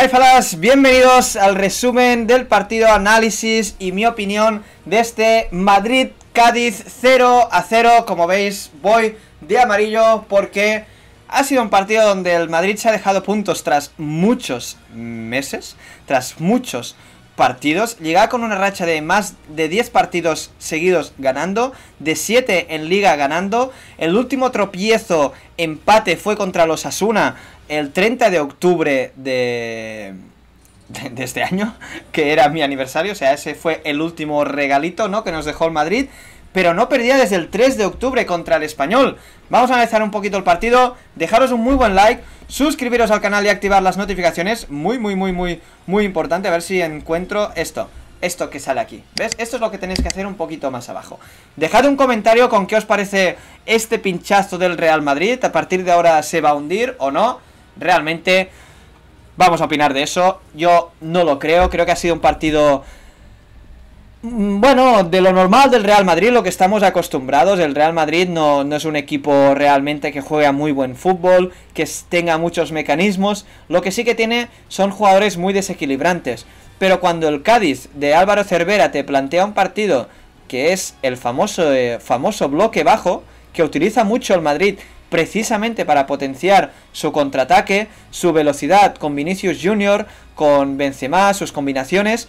Hi falas, bienvenidos al resumen del partido, análisis y mi opinión de este Madrid-Cádiz 0 a 0. Como veis, voy de amarillo porque ha sido un partido donde el Madrid se ha dejado puntos tras muchos meses, tras muchos partidos. Llegaba con una racha de más de 10 partidos seguidos ganando, de 7 en liga ganando. El último tropiezo, empate, fue contra los Asuna el 30 de octubre de, de, este año, que era mi aniversario, o sea, ese fue el último regalito, ¿no? Que nos dejó el Madrid, pero no perdía desde el 3 de octubre contra el Español. Vamos a analizar un poquito el partido, dejaros un muy buen like, suscribiros al canal y activar las notificaciones, muy, muy, muy, muy, muy importante, a ver si encuentro esto esto que sale aquí. ¿Ves? Esto es lo que tenéis que hacer un poquito más abajo. Dejad un comentario con qué os parece este pinchazo del Real Madrid. A partir de ahora se va a hundir o no. Realmente vamos a opinar de eso. Yo no lo creo. Creo que ha sido un partido... Mm, bueno, de lo normal del Real Madrid, lo que estamos acostumbrados, el Real Madrid no, no es un equipo realmente que juega muy buen fútbol, que tenga muchos mecanismos, lo que sí que tiene son jugadores muy desequilibrantes. Pero cuando el Cádiz de Álvaro Cervera te plantea un partido que es el famoso, eh, famoso bloque bajo, que utiliza mucho el Madrid precisamente para potenciar su contraataque, su velocidad con Vinicius Jr., con Benzema, sus combinaciones,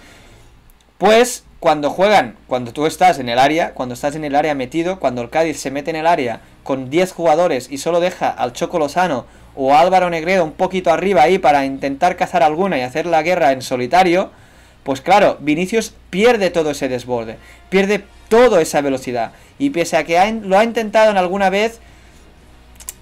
pues cuando juegan, cuando tú estás en el área, cuando estás en el área metido, cuando el Cádiz se mete en el área con 10 jugadores y solo deja al Choco Lozano o Álvaro Negredo un poquito arriba ahí para intentar cazar alguna y hacer la guerra en solitario, pues claro, Vinicius pierde todo ese desborde, pierde toda esa velocidad. Y pese a que lo ha intentado en alguna vez,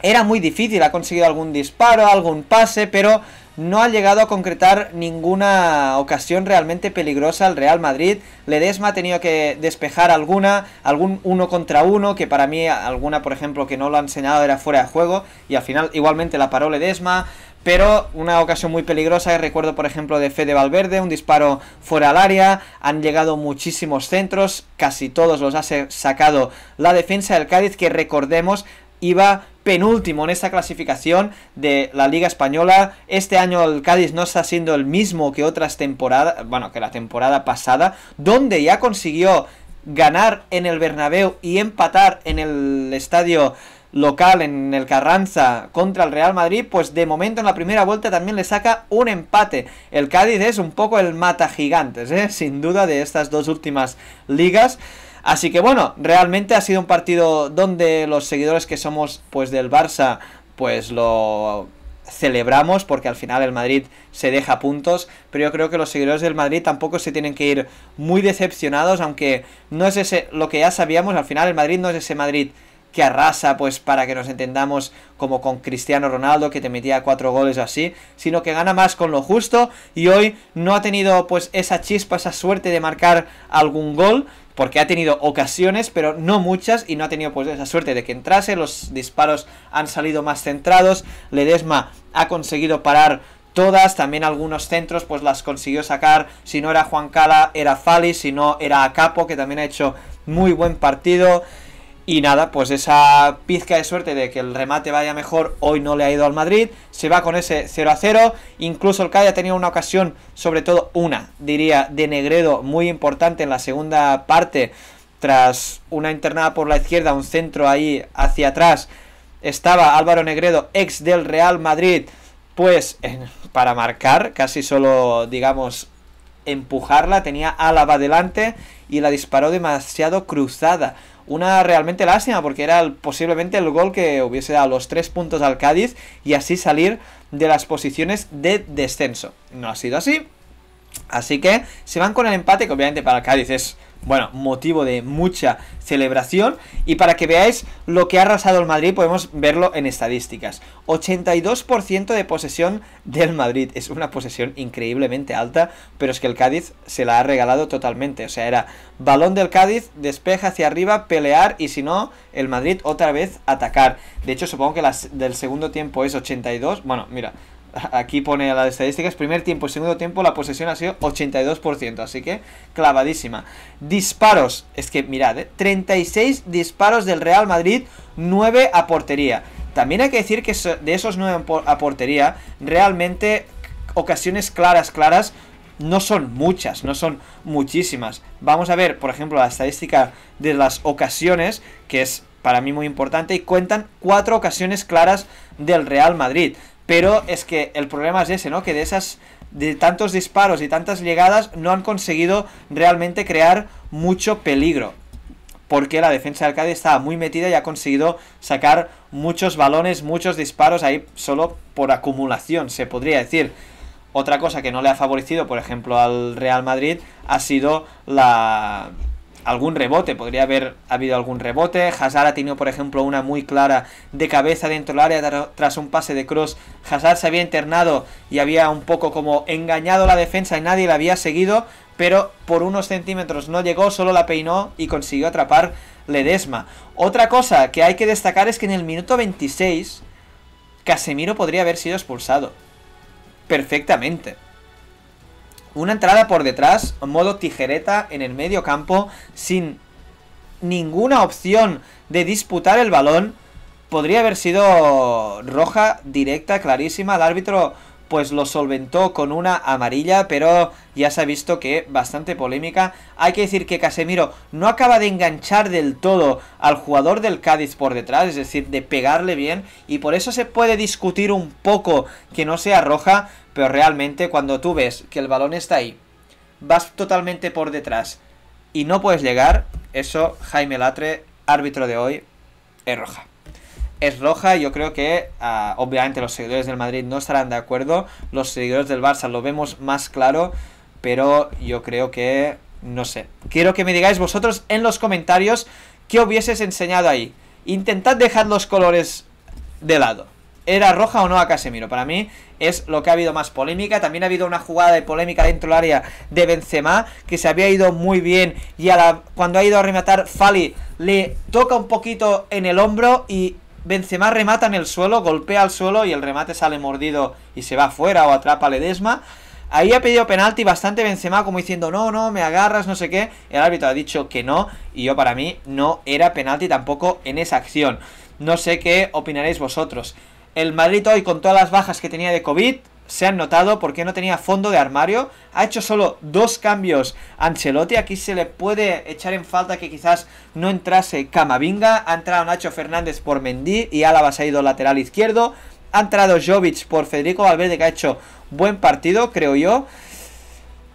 era muy difícil, ha conseguido algún disparo, algún pase, pero no ha llegado a concretar ninguna ocasión realmente peligrosa al Real Madrid. Ledesma ha tenido que despejar alguna, algún uno contra uno, que para mí alguna, por ejemplo, que no lo ha enseñado era fuera de juego, y al final igualmente la paró Ledesma. Pero una ocasión muy peligrosa, recuerdo por ejemplo de Fede Valverde, un disparo fuera al área, han llegado muchísimos centros, casi todos los ha sacado la defensa del Cádiz, que recordemos iba penúltimo en esta clasificación de la Liga Española. Este año el Cádiz no está siendo el mismo que otras temporadas, bueno, que la temporada pasada, donde ya consiguió ganar en el Bernabéu y empatar en el estadio local en el Carranza contra el Real Madrid, pues de momento en la primera vuelta también le saca un empate. El Cádiz es un poco el mata gigantes, ¿eh? sin duda, de estas dos últimas ligas. Así que bueno, realmente ha sido un partido donde los seguidores que somos pues del Barça pues lo celebramos porque al final el Madrid se deja puntos, pero yo creo que los seguidores del Madrid tampoco se tienen que ir muy decepcionados, aunque no es ese lo que ya sabíamos, al final el Madrid no es ese Madrid que arrasa, pues para que nos entendamos como con Cristiano Ronaldo, que te metía cuatro goles o así, sino que gana más con lo justo y hoy no ha tenido pues esa chispa, esa suerte de marcar algún gol, porque ha tenido ocasiones, pero no muchas, y no ha tenido pues esa suerte de que entrase, los disparos han salido más centrados, Ledesma ha conseguido parar todas, también algunos centros pues las consiguió sacar, si no era Juan Cala era Fali, si no era Acapo, que también ha hecho muy buen partido, y nada, pues esa pizca de suerte de que el remate vaya mejor hoy no le ha ido al Madrid. Se va con ese 0 a 0. Incluso el Cádiz ha tenido una ocasión, sobre todo una, diría, de Negredo muy importante en la segunda parte. Tras una internada por la izquierda, un centro ahí hacia atrás. Estaba Álvaro Negredo, ex del Real Madrid, pues para marcar, casi solo, digamos, empujarla. Tenía Álava delante y la disparó demasiado cruzada una realmente lástima porque era posiblemente el gol que hubiese dado los tres puntos al Cádiz y así salir de las posiciones de descenso. No ha sido así. Así que se van con el empate que obviamente para el Cádiz es bueno, motivo de mucha celebración. Y para que veáis lo que ha arrasado el Madrid, podemos verlo en estadísticas. 82% de posesión del Madrid. Es una posesión increíblemente alta, pero es que el Cádiz se la ha regalado totalmente. O sea, era balón del Cádiz, despeja hacia arriba, pelear y si no, el Madrid otra vez atacar. De hecho, supongo que las del segundo tiempo es 82. Bueno, mira, aquí pone las estadísticas, primer tiempo y segundo tiempo la posesión ha sido 82%, así que clavadísima. Disparos, es que mirad, 36 ¿eh? disparos del Real Madrid, 9 a portería. También hay que decir que de esos 9 a portería, realmente ocasiones claras, claras, no son muchas, no son muchísimas. Vamos a ver, por ejemplo, la estadística de las ocasiones, que es para mí muy importante, y cuentan cuatro ocasiones claras del Real Madrid. Pero es que el problema es ese, ¿no? Que de esas de tantos disparos y tantas llegadas no han conseguido realmente crear mucho peligro. Porque la defensa del Cádiz estaba muy metida y ha conseguido sacar muchos balones, muchos disparos ahí solo por acumulación, se podría decir. Otra cosa que no le ha favorecido, por ejemplo, al Real Madrid ha sido la, algún rebote, podría haber habido algún rebote. Hazard ha tenido, por ejemplo, una muy clara de cabeza dentro del área tras un pase de cross. Hazard se había internado y había un poco como engañado la defensa y nadie la había seguido, pero por unos centímetros no llegó, solo la peinó y consiguió atrapar Ledesma. Otra cosa que hay que destacar es que en el minuto 26 Casemiro podría haber sido expulsado. Perfectamente. Una entrada por detrás, modo tijereta en el medio campo, sin ninguna opción de disputar el balón. Podría haber sido roja directa, clarísima. El árbitro pues lo solventó con una amarilla, pero ya se ha visto que bastante polémica. Hay que decir que Casemiro no acaba de enganchar del todo al jugador del Cádiz por detrás, es decir, de pegarle bien, y por eso se puede discutir un poco que no sea roja, pero realmente cuando tú ves que el balón está ahí, vas totalmente por detrás y no puedes llegar, eso Jaime Latre, árbitro de hoy, es roja. Es roja yo creo que ah, obviamente los seguidores del Madrid no estarán de acuerdo, los seguidores del Barça lo vemos más claro, pero yo creo que, no sé, quiero que me digáis vosotros en los comentarios qué hubieses enseñado ahí. Intentad dejar los colores de lado. ¿Era roja o no a Casemiro? Para mí es lo que ha habido más polémica. También ha habido una jugada de polémica dentro del área de Benzema, que se había ido muy bien y cuando ha ido a rematar Fali le toca un poquito en el hombro y Benzema remata en el suelo, golpea al suelo y el remate sale mordido y se va fuera o atrapa a Ledesma. Ahí ha pedido penalti bastante Benzema como diciendo no, no, me agarras, no sé qué. El árbitro ha dicho que no y yo para mí no era penalti tampoco en esa acción. No sé qué opinaréis vosotros. El Madrid hoy con todas las bajas que tenía de COVID se han notado porque no tenía fondo de armario. Ha hecho solo dos cambios Ancelotti. Aquí se le puede echar en falta que quizás no entrase Camavinga. Ha entrado Nacho Fernández por Mendy y Álava se ha ido lateral izquierdo. Ha entrado Jovic por Federico Valverde que ha hecho buen partido, creo yo.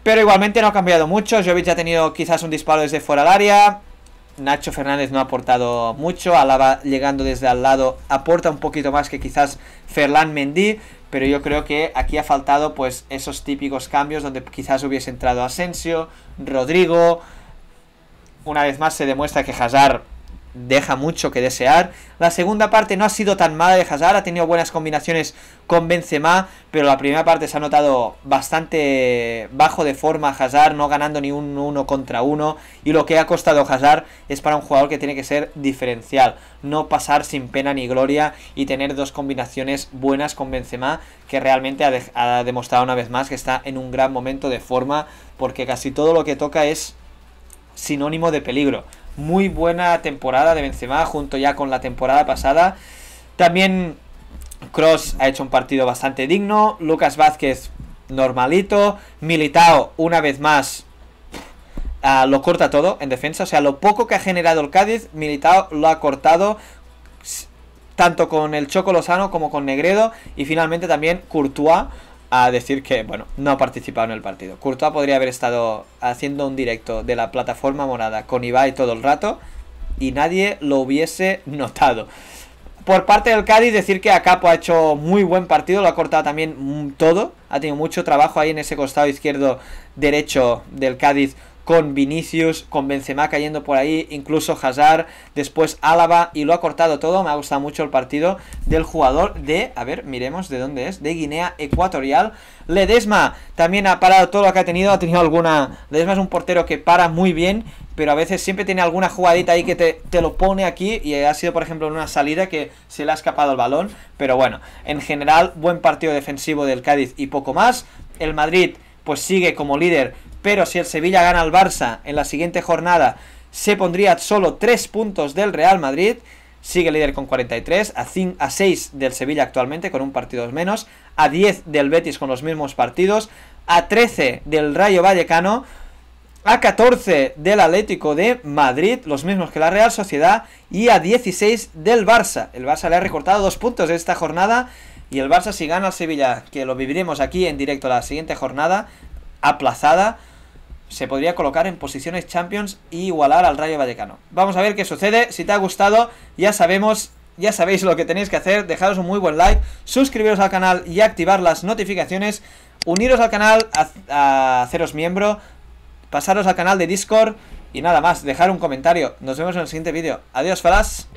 Pero igualmente no ha cambiado mucho. Jovic ha tenido quizás un disparo desde fuera del área. Nacho Fernández no ha aportado mucho, Alaba llegando desde al lado aporta un poquito más que quizás Ferland Mendy, pero yo creo que aquí ha faltado pues esos típicos cambios donde quizás hubiese entrado Asensio, Rodrigo, una vez más se demuestra que Hazard deja mucho que desear. La segunda parte no ha sido tan mala de Hazard, ha tenido buenas combinaciones con Benzema, pero la primera parte se ha notado bastante bajo de forma Hazard, no ganando ni un uno contra uno, y lo que ha costado Hazard es para un jugador que tiene que ser diferencial, no pasar sin pena ni gloria y tener dos combinaciones buenas con Benzema, que realmente ha, ha demostrado una vez más que está en un gran momento de forma, porque casi todo lo que toca es sinónimo de peligro muy buena temporada de Benzema junto ya con la temporada pasada. También Cross ha hecho un partido bastante digno. Lucas Vázquez normalito. Militao una vez más uh, lo corta todo en defensa. O sea, lo poco que ha generado el Cádiz, Militao lo ha cortado tanto con el Choco Lozano como con Negredo. Y finalmente también Courtois a decir que, bueno, no ha participado en el partido. Courtois podría haber estado haciendo un directo de la plataforma morada con Ibai todo el rato y nadie lo hubiese notado. Por parte del Cádiz, decir que Acapo ha hecho muy buen partido, lo ha cortado también todo, ha tenido mucho trabajo ahí en ese costado izquierdo derecho del Cádiz con Vinicius, con Benzema cayendo por ahí, incluso Hazard, después Álava y lo ha cortado todo. Me ha gustado mucho el partido del jugador de, a ver, miremos de dónde es, de Guinea Ecuatorial. Ledesma también ha parado todo lo que ha tenido, ha tenido alguna... Ledesma es un portero que para muy bien, pero a veces siempre tiene alguna jugadita ahí que te, te, lo pone aquí y ha sido por ejemplo en una salida que se le ha escapado el balón, pero bueno, en general buen partido defensivo del Cádiz y poco más. El Madrid pues sigue como líder pero si el Sevilla gana al Barça en la siguiente jornada, se pondría solo 3 puntos del Real Madrid. sigue líder con 43, a, 5, a 6 del Sevilla actualmente con un partido menos, a 10 del Betis con los mismos partidos, a 13 del Rayo Vallecano, a 14 del Atlético de Madrid, los mismos que la Real Sociedad, y a 16 del Barça. El Barça le ha recortado dos puntos de esta jornada y el Barça si gana al Sevilla, que lo viviremos aquí en directo la siguiente jornada, aplazada, se podría colocar en posiciones Champions y igualar al Rayo Vallecano. Vamos a ver qué sucede. Si te ha gustado, ya sabemos, ya sabéis lo que tenéis que hacer. Dejaros un muy buen like, suscribiros al canal y activar las notificaciones. Uniros al canal, a, haceros miembro, pasaros al canal de Discord y nada más, dejar un comentario. Nos vemos en el siguiente vídeo. Adiós, falas.